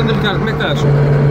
Grande Ricardo, como é que estás?